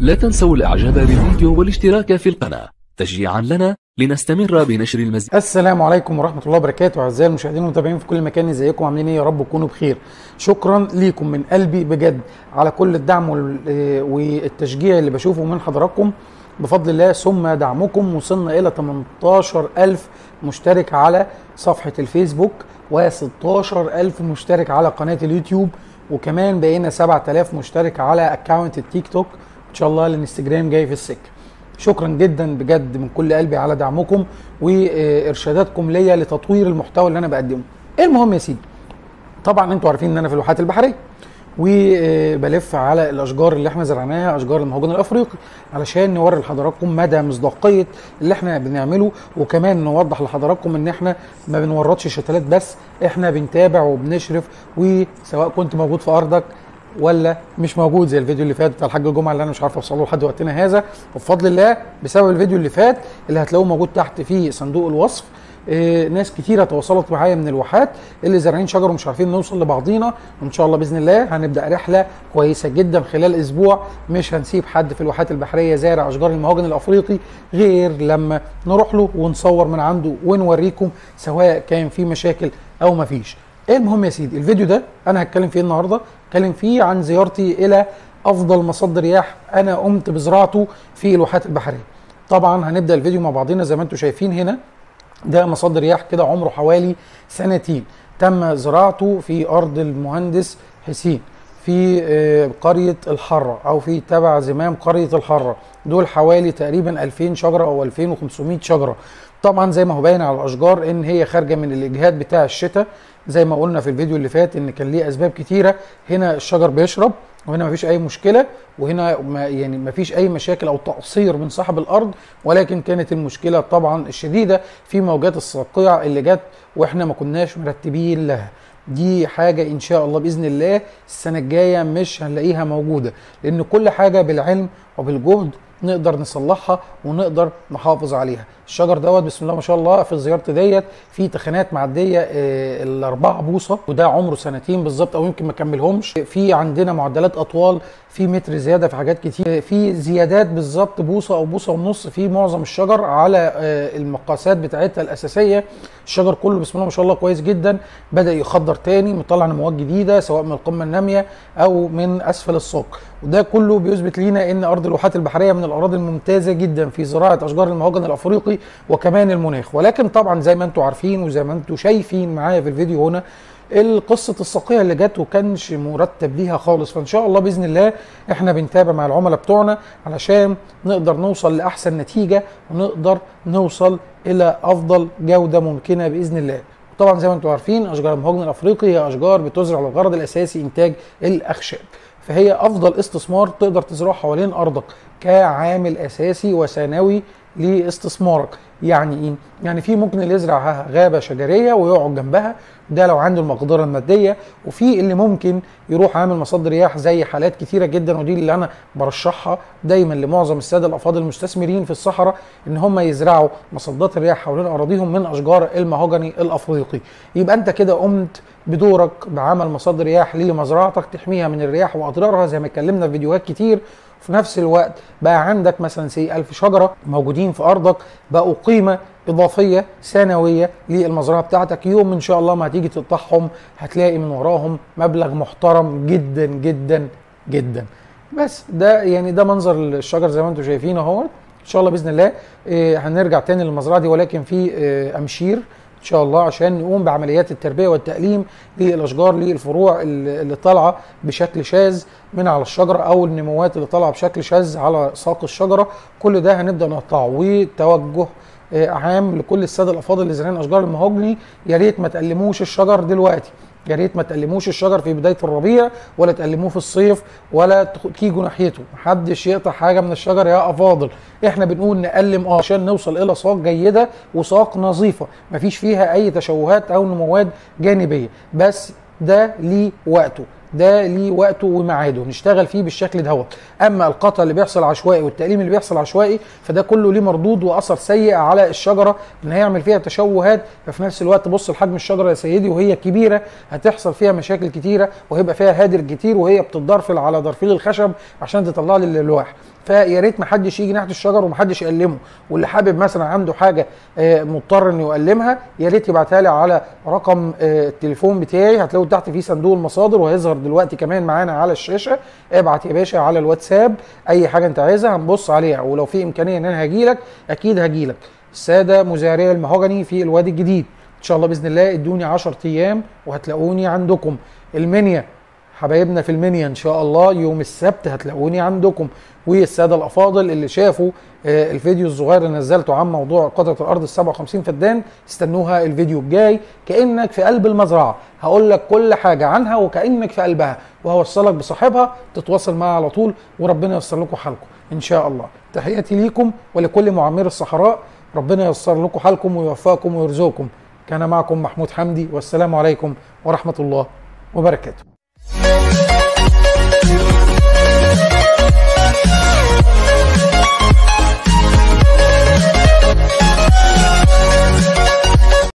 لا تنسوا الإعجاب بالفيديو والاشتراك في القناة. تشجيعا لنا لنستمر بنشر المزيد. السلام عليكم ورحمة الله وبركاته. أعزائي المشاهدين والمتابعين في كل مكان إزيكم؟ عاملين إيه؟ يا رب تكونوا بخير. شكرا ليكم من قلبي بجد على كل الدعم آه، والتشجيع اللي بشوفه من حضراتكم. بفضل الله ثم دعمكم وصلنا إلى 18000 مشترك على صفحة الفيسبوك و16000 مشترك على قناة اليوتيوب وكمان بقينا 7000 مشترك على اكونت التيك توك. إن شاء الله الانستجرام جاي في السكة. شكرا جدا بجد من كل قلبي على دعمكم وإرشاداتكم ليا لتطوير المحتوى اللي أنا بقدمه. المهم يا سيدي طبعا أنتوا عارفين إن أنا في الواحات البحرية وبلف على الأشجار اللي إحنا زرعناها أشجار المهوجن الأفريقي علشان نوري لحضراتكم مدى مصداقية اللي إحنا بنعمله وكمان نوضح لحضراتكم إن إحنا ما بنوردش شتلات بس إحنا بنتابع وبنشرف وسواء كنت موجود في أرضك ولا مش موجود زي الفيديو اللي فات بتاع الحاج الجمعه اللي أنا مش عارف أوصله لحد وقتنا هذا. وبفضل الله بسبب الفيديو اللي فات اللي هتلاقوه موجود تحت في صندوق الوصف إيه ناس كتيرة تواصلت معايا من الواحات اللي زارعين شجر ومش عارفين نوصل لبعضينا. وإن شاء الله بإذن الله هنبدأ رحلة كويسة جدا خلال أسبوع. مش هنسيب حد في الواحات البحرية زارع أشجار المهوجن الأفريقي غير لما نروح له ونصور من عنده ونوريكم سواء كان في مشاكل أو ما فيش. المهم يا سيدي الفيديو ده أنا هتكلم فيه النهارده. هتكلم فيه عن زيارتي إلى أفضل مصد رياح. أنا قمت بزراعته في الواحات البحرية. طبعا هنبدأ الفيديو مع بعضنا زي ما أنتم شايفين هنا. ده مصد رياح كده عمره حوالي سنتين. تم زراعته في أرض المهندس حسين في آه، قرية الحرة أو في تبع زمام قرية الحرة. دول حوالي تقريبا 2000 شجرة أو 2500 شجرة. طبعا زي ما هو باين على الأشجار إن هي خارجة من الإجهاد بتاع الشتاء. زي ما قلنا في الفيديو اللي فات إن كان ليه أسباب كتيرة. هنا الشجر بيشرب وهنا مفيش أي مشكلة وهنا ما يعني مفيش أي مشاكل أو تقصير من صاحب الأرض. ولكن كانت المشكلة طبعا الشديدة في موجات الصقيع اللي جت وإحنا ما كناش مرتبين لها. دي حاجة إن شاء الله بإذن الله السنة الجاية مش هنلاقيها موجودة. لأن كل حاجة بالعلم وبالجهد نقدر نصلحها ونقدر نحافظ عليها. الشجر دوت بسم الله ما شاء الله في زيارتي ديت في تخانات معدية آه، الأربعة بوصة وده عمره سنتين بالظبط أو يمكن ما كملهمش. في عندنا معدلات أطوال في متر زيادة في حاجات كتير. في زيادات بالظبط بوصة أو بوصة ونص في معظم الشجر على آه، المقاسات بتاعتها الأساسية. الشجر كله بسم الله ما شاء الله كويس جدا. بدأ يخضر تاني مطلع نموات جديدة سواء من القمة النامية أو من أسفل الساق. وده كله بيثبت لينا إن أرض الواحات البحرية من الأراضي الممتازة جدا في زراعة أشجار المهوجن الأفريقي وكمان المناخ. ولكن طبعا زي ما أنتم عارفين وزي ما أنتم شايفين معايا في الفيديو هنا القصة الصقيع اللي جت وكانش مرتب ليها خالص. فإن شاء الله بإذن الله إحنا بنتابع مع العملاء بتوعنا علشان نقدر نوصل لأحسن نتيجة ونقدر نوصل إلى أفضل جودة ممكنة بإذن الله. طبعا زي ما أنتم عارفين أشجار المهوجن الأفريقي هي أشجار بتزرع للغرض الأساسي إنتاج الأخشاب. فهي أفضل استثمار تقدر تزرعه حوالين أرضك. كعامل أساسي وثانوي لاستثمارك. يعني إيه؟ يعني في ممكن اللي يزرع غابة شجرية ويقعد جنبها ده لو عنده المقدرة المادية. وفي اللي ممكن يروح عامل مصد رياح زي حالات كتيرة جدا ودي اللي أنا برشحها دايما لمعظم السادة الأفاضل المستثمرين في الصحراء إن هم يزرعوا مصدات الرياح حوالين أراضيهم من أشجار المهوجني الأفريقي. يبقى أنت كده قمت بدورك بعمل مصد رياح لمزرعتك تحميها من الرياح وأضرارها زي ما اتكلمنا في فيديوهات كتير. في نفس الوقت بقى عندك مثلا سي ألف شجرة موجودين في أرضك بقوا قيمة إضافية سنوية للمزرعة بتاعتك. يوم إن شاء الله ما هتيجي تقطعهم هتلاقي من وراهم مبلغ محترم جدا جدا جدا. بس ده يعني ده منظر الشجر زي ما أنتم شايفين اهوت. إن شاء الله بإذن الله إيه هنرجع تاني للمزرعة دي ولكن في إيه أمشير. إن شاء الله عشان نقوم بعمليات التربية والتأليم للأشجار للفروع اللي طالعة بشكل شاذ من على الشجرة أو النموات اللي طالعة بشكل شاذ على ساق الشجرة. كل ده هنبدأ نقطعه وتوجه آه، عام لكل السادة الأفاضل اللي زارعين اشجار المهوجني يا ريت ما تألموش الشجر دلوقتي. يا ريت ما تألموش الشجر في بداية الربيع ولا تألموه في الصيف ولا تيجوا ناحيته. محدش يقطع حاجة من الشجر يا افاضل إحنا بنقول نألم آه عشان نوصل إلى ساق جيدة وساق نظيفة. مفيش فيها أي تشوهات أو نموات جانبية. بس ده ليه وقته. ده ليه وقته وميعاده نشتغل فيه بالشكل دوت أما القطع اللي بيحصل عشوائي والتأليم اللي بيحصل عشوائي فده كله ليه مردود وأثر سيء على الشجرة إن هيعمل فيها تشوهات ففي نفس الوقت بص لحجم الشجرة يا سيدي وهي كبيرة هتحصل فيها مشاكل كتيرة وهيبقى فيها هادر كتير وهي بتتضرفل على ضرفيل الخشب عشان تطلع لي الألواح. فيا ريت ما حدش يجي ناحية الشجر وما حدش يقلمه واللي حابب مثلا عنده حاجة آه، مضطر إنه يقلمها يا ريت يبعتها لي على رقم آه، التليفون بتاعي هتلاقوا تحت فيه صندوق المصادر وهيظهر دلوقتي كمان معانا على الشاشة. ابعت يا باشا على الواتساب أي حاجة أنت عايزها هنبص عليها. ولو في إمكانية إن أنا هجيلك أكيد هجيلك السادة مزارعي المهوجني في الوادي الجديد. إن شاء الله بإذن الله ادوني 10 أيام وهتلاقوني عندكم. المنيا حبايبنا في المنيا إن شاء الله يوم السبت هتلاقوني عندكم. والساده الأفاضل اللي شافوا آه، الفيديو الصغير اللي نزلته عن موضوع قطعه الأرض ال 57 فدان استنوها الفيديو الجاي. كأنك في قلب المزرعة. هقول لك كل حاجة عنها وكأنك في قلبها وهوصلك بصاحبها تتواصل معها على طول وربنا ييسر لكم حالكم إن شاء الله. تحياتي ليكم ولكل معمر الصحراء. ربنا ييسر لكم حالكم ويوفقكم ويرزقكم. كان معكم محمود حمدي والسلام عليكم ورحمة الله وبركاته. We'll